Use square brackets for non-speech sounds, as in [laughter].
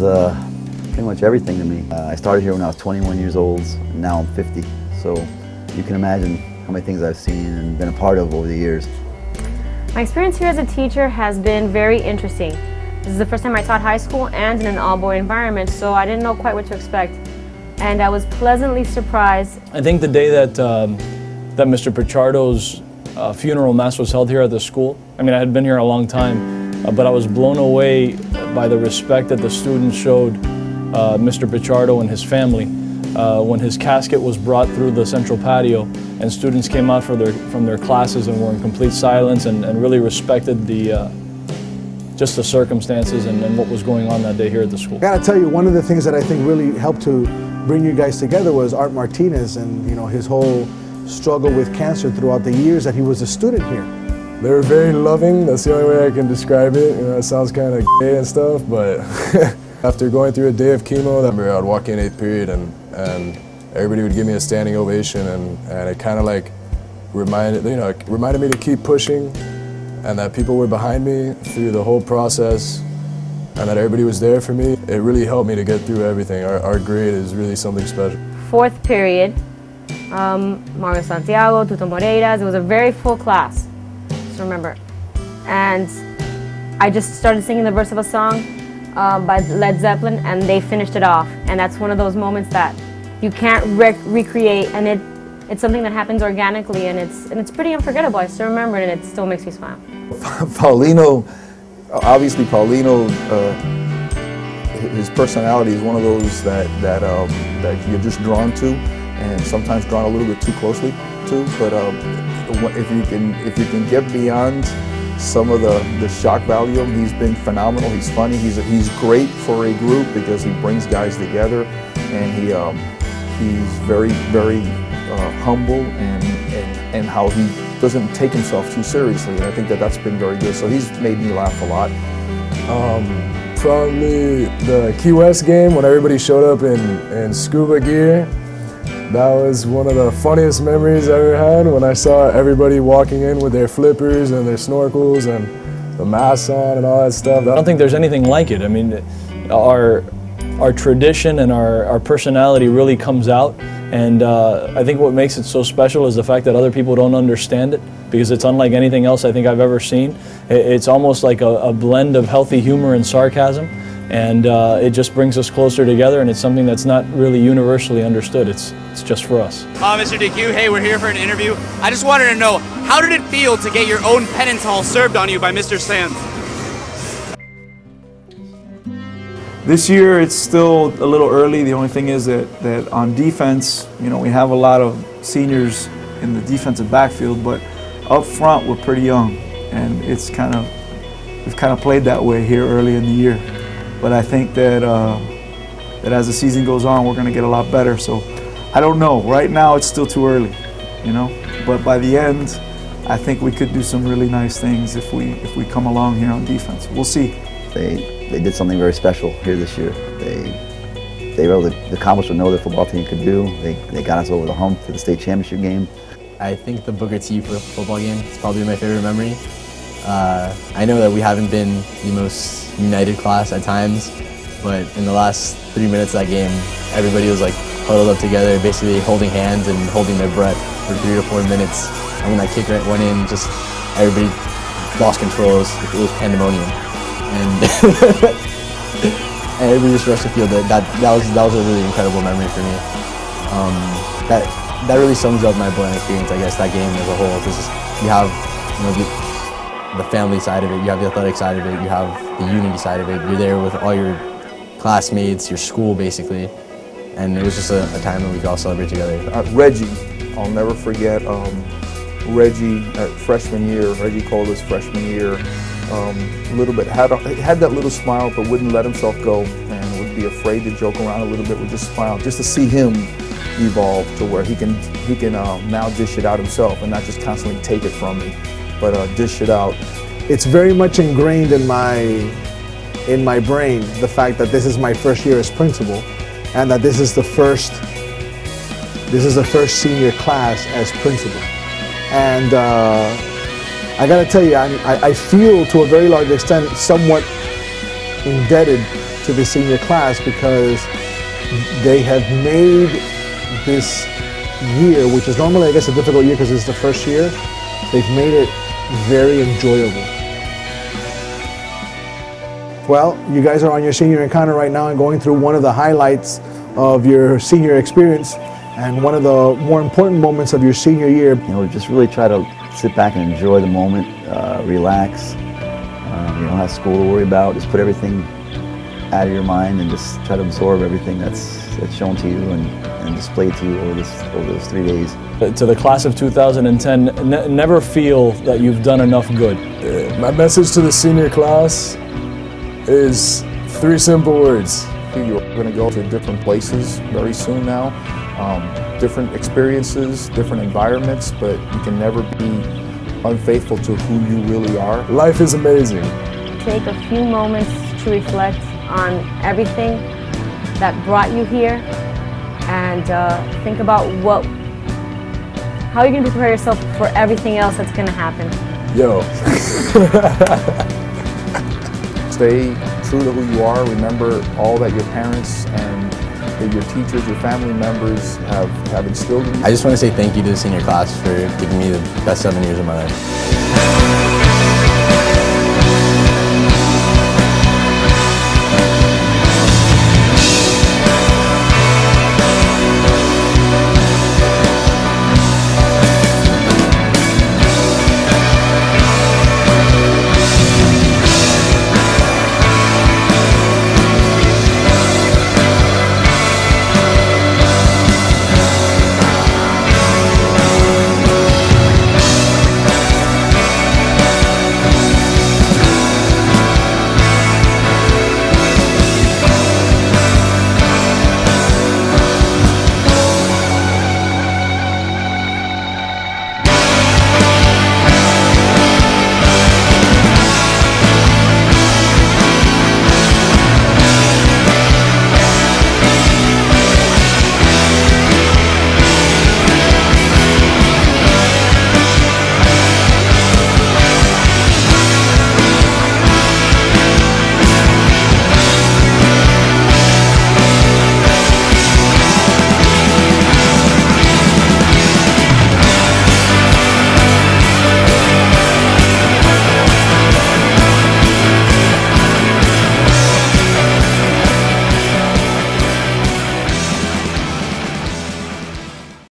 Well, that means uh, pretty much everything to me. Uh, I started here when I was 21 years old, and now I'm 50. So you can imagine how many things I've seen and been a part of over the years. My experience here as a teacher has been very interesting. This is the first time I taught high school and in an all-boy environment, so I didn't know quite what to expect. And I was pleasantly surprised. I think the day that, um, that Mr. Pichardo's uh, funeral mass was held here at the school, I mean, I had been here a long time, but I was blown away by the respect that the students showed uh, Mr. Pichardo and his family uh, when his casket was brought through the central patio and students came out their, from their classes and were in complete silence and, and really respected the, uh, just the circumstances and, and, what was going on that day here at the school. I gotta tell you, one of the things that I think really helped to bring you guys together was Art Martinez and you know his whole struggle with cancer throughout the years that he was a student here. They were very loving, that's the only way I can describe it. You know, it sounds kind of gay and stuff, but [laughs] after going through a day of chemo, I would walk in eighth period and, and everybody would give me a standing ovation and, and it kind of like reminded, you know, reminded me to keep pushing and that people were behind me through the whole process and that everybody was there for me. It really helped me to get through everything. Our, our grade is really something special. Fourth period, um, Mario Santiago, Tuto Moreiras, it was a very full class, remember. And I just started singing the verse of a song uh, by Led Zeppelin and they finished it off. And that's one of those moments that you can't rec recreate and it it's something that happens organically and it's and it's pretty unforgettable. I still remember it and it still makes me smile. [laughs] Paulino, obviously Paulino, uh, his personality is one of those that that um, that you're just drawn to, and sometimes drawn a little bit too closely to. But um, if you can if you can get beyond some of the, the shock value. He's been phenomenal. He's funny. He's he's great for a group because he brings guys together, and he um, he's very, very uh, humble and, and, and how he doesn't take himself too seriously. And I think that that's been very good. So he's made me laugh a lot. Um, probably the Key West game when everybody showed up in, in scuba gear. That was one of the funniest memories I ever had when I saw everybody walking in with their flippers and their snorkels and the masks on and all that stuff. I don't think there's anything like it. I mean, our our tradition and our, our personality really comes out. And uh, I think what makes it so special is the fact that other people don't understand it because it's unlike anything else I think I've ever seen. It's almost like a, a blend of healthy humor and sarcasm. And uh, it just brings us closer together and it's something that's not really universally understood. It's, it's just for us. Uh, Mr. DQ, hey, we're here for an interview. I just wanted to know, how did it feel to get your own penance hall served on you by Mr. Sands? This year it's still a little early. The only thing is that, that on defense, you know, we have a lot of seniors in the defensive backfield, but up front we're pretty young. And it's kind of, we've kind of played that way here early in the year. But I think that, uh, that as the season goes on, we're going to get a lot better. So I don't know. Right now it's still too early, you know. But by the end, I think we could do some really nice things if we, if we come along here on defense. We'll see. They they did something very special here this year. They they were able to accomplish what no other football team could do. They, they got us over the hump to the state championship game. I think the Booker T football game is probably my favorite memory. Uh, I know that we haven't been the most united class at times, but in the last three minutes of that game, everybody was like huddled up together, basically holding hands and holding their breath for three or four minutes. And when that kick right went in, just everybody lost control. It was, it was pandemonium and and [laughs] everybody just rushed the field. That, that that was that was a really incredible memory for me. Um, that that really sums up my Belen experience, I guess. That game as a whole, because you have you know the, the family side of it, you have the athletic side of it, you have the unity side of it. You're there with all your classmates, your school, basically, and it was just a, a time that we could all celebrate together. Uh, Reggie, I'll never forget. Um, Reggie at freshman year, Reggie Cola's freshman year, um, a little bit, had, had that little smile but wouldn't let himself go and would be afraid to joke around a little bit, would just smile, just to see him evolve to where he can, he can um, now dish it out himself and not just constantly take it from me, but uh, dish it out. It's very much ingrained in my, in my brain, the fact that this is my first year as principal and that this is the first, this is the first senior class as principal. And uh, I gotta tell you, I, I feel to a very large extent somewhat indebted to the senior class because they have made this year, which is normally, I guess, a difficult year because it's the first year, they've made it very enjoyable. Well, you guys are on your senior encounter right now and going through one of the highlights of your senior experience and one of the more important moments of your senior year. You know, just really try to sit back and enjoy the moment, uh, relax. Uh, you don't have school to worry about. Just put everything out of your mind and just try to absorb everything that's that's shown to you and, and displayed to you over this over those three days. To the class of 2010, ne- never feel that you've done enough good. Uh, my message to the senior class is three simple words. You're going to go to different places very soon now, um, different experiences, different environments, but you can never be unfaithful to who you really are. Life is amazing. Take a few moments to reflect on everything that brought you here and uh, think about what how you're going to prepare yourself for everything else that's going to happen. Yo. [laughs] Stay true to who you are. Remember all that your parents and your teachers, your family members have, have instilled in you. I just want to say thank you to the senior class for giving me the best seven years of my life.